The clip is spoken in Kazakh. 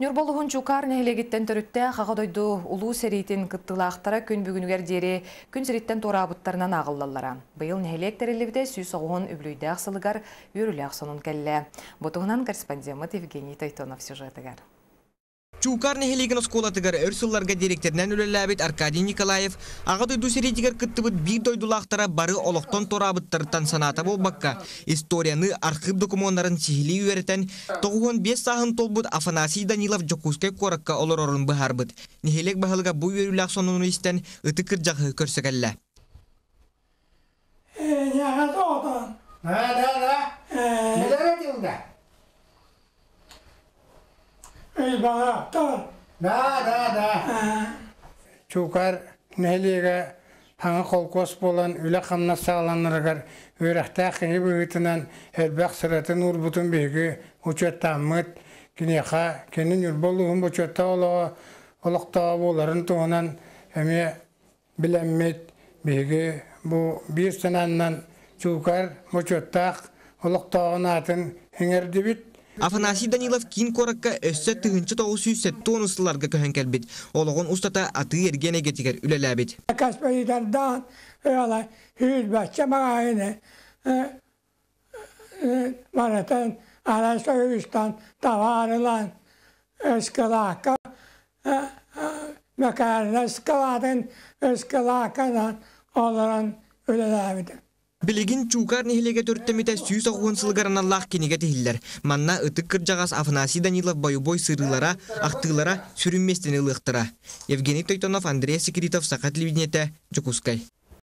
Нюрболуғын чукар нәхелегіттен төрітті қағадойду ұлу сәрейтін кыттылақтара күн бүгінігер дері күн сәреттен торабыттарынан ағыллалара. Бұйыл нәхелек тәрелевде сүйс оғын үблүйді ақсылығар өрілі ақсонын кәлі. Бұтығынан корреспондент Евгений Тойтонов сюжетігер. Чукар нехелеген осколатыгар өрсулларга директорнан үлеләбит Аркадий Николаев ага дойду серетигер кыттыбыт бир дойдулақтара бары олоқтон торабыттарыттан саната болбакка историяны архив документтарын сихили тоғуын бес сағын толбут Афанасий Данилов Жокускай коракка олорорун быхарбыт. Нехелек бахылга бу үйөрүләк сонуну истен ыты кыржағы көрсөгәллә. Няға тоғдан. Да, да, да. Нелер бағақтар. Да, да, да. Чукар нелеге хаңа колкос болан үле қамна сағаланыргар өрәхтә қиңи бұғытынан әлбәқ сыратын урбутун беги учеттаммыт кинеха кенин юрболуғын бучетта олығы олықтаға боларын туғынан әме біләммет беги бу бир сананнан чукар бучеттақ олықтағын атын хеңердибит Афанасий Данилов кин коракка өссө тыгынчы тоғу сүйсет тонусларга көһөн келбит. Олоғын устата аты ергене гетигер үлеләбит. Каспайдардан öyle hülbetçe mağayını varatan Arasöyüstan tavarılan ıskılaka mekanına ıskıladın ıskılakadan olaran üleleridir. Билигин чукар нехилеге төрттемите сүйс оғуын сылгаран Аллах кенеге тихиллер. Манна ытык кыржагас Афанасий Данилов бойубой сырылара, ақтылара сүрінместен ылықтыра. Евгений Тойтонов, Андрей Секретов, Сақат Левинете, Жукускай.